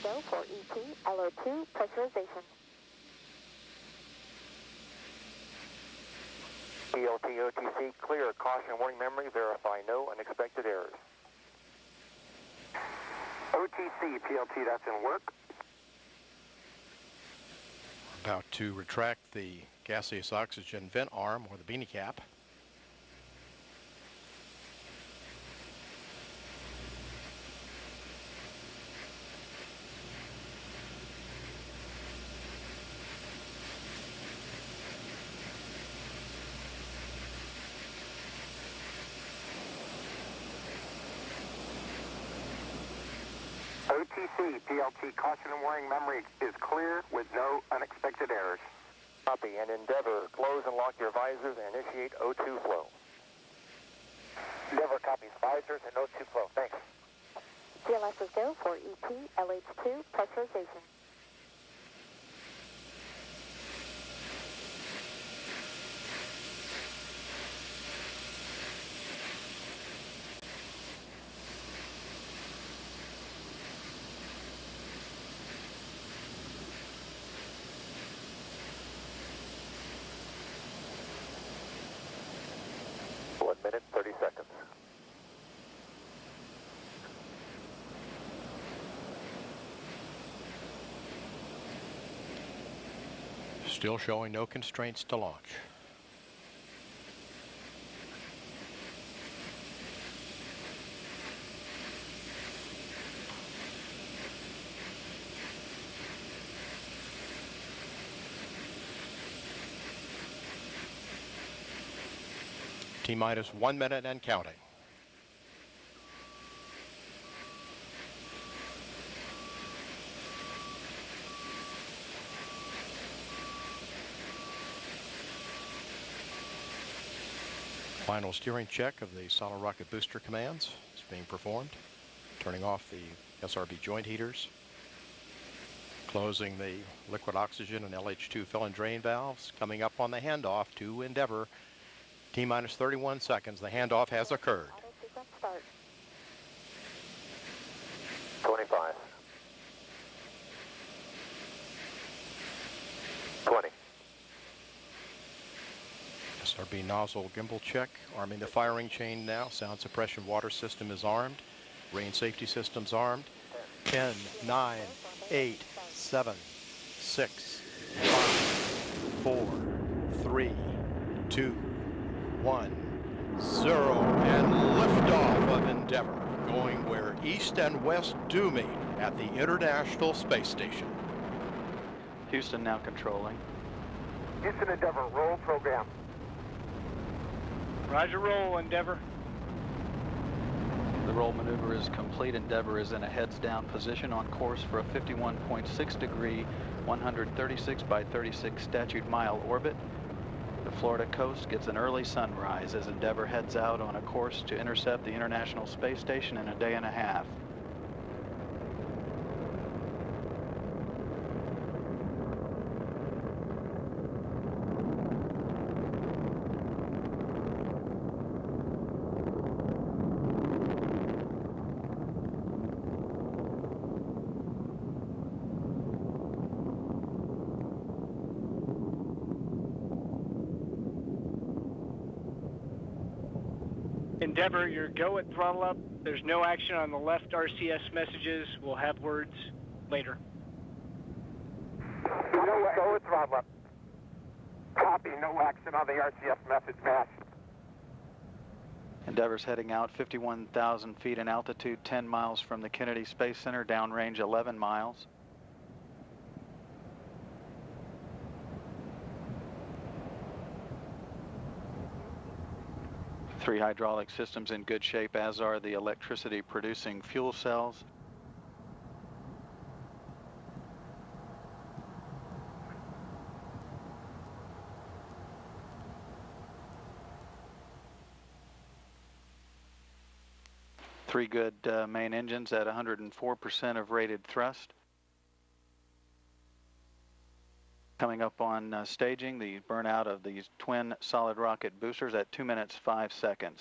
TLS go for ET, LO2, pressurization. PLT OTC, clear, caution warning memory, verify no unexpected errors. OTC, PLT, that's in work. About to retract the gaseous oxygen vent arm or the beanie cap. OTC, PLT, caution and warning memory is clear with no unexpected errors. Copy and Endeavour, close and lock your visors and initiate O2 flow. Endeavour copies visors and O2 flow. Thanks. TLS is go for ET, LH2, pressurization. One minute, 30 seconds. Still showing no constraints to launch. T minus one minute and counting. Final steering check of the solid rocket booster commands is being performed. Turning off the SRB joint heaters. Closing the liquid oxygen and LH2 fill and drain valves. Coming up on the handoff to Endeavour. T minus 31 seconds. The handoff has occurred. Auto sequence start. 25. SRB nozzle gimbal check. Arming the firing chain now. Sound suppression water system is armed. Range safety systems armed. 10, 9, 8, 7, 6, 5, 4, 3, 2, 1, 0. And liftoff of Endeavour. Going where east and west do meet at the International Space Station. Houston now controlling. Houston Endeavour, roll program. Roger roll, Endeavour. The roll maneuver is complete. Endeavour is in a heads down position on course for a 51.6 degree, 136 by 36 statute mile orbit. The Florida coast gets an early sunrise as Endeavour heads out on a course to intercept the International Space Station in a day and a half. Endeavour, your go at throttle up. There's no action on the left RCS messages. We'll have words later. No, go with throttle up. Copy, no action on the RCS message match. Endeavour's heading out 51,000 feet in altitude, 10 miles from the Kennedy Space Center, downrange 11 miles. Three hydraulic systems in good shape, as are the electricity producing fuel cells. Three good uh, main engines at 104% of rated thrust. Coming up on uh, staging, the burnout of these twin solid rocket boosters at 2 minutes 5 seconds.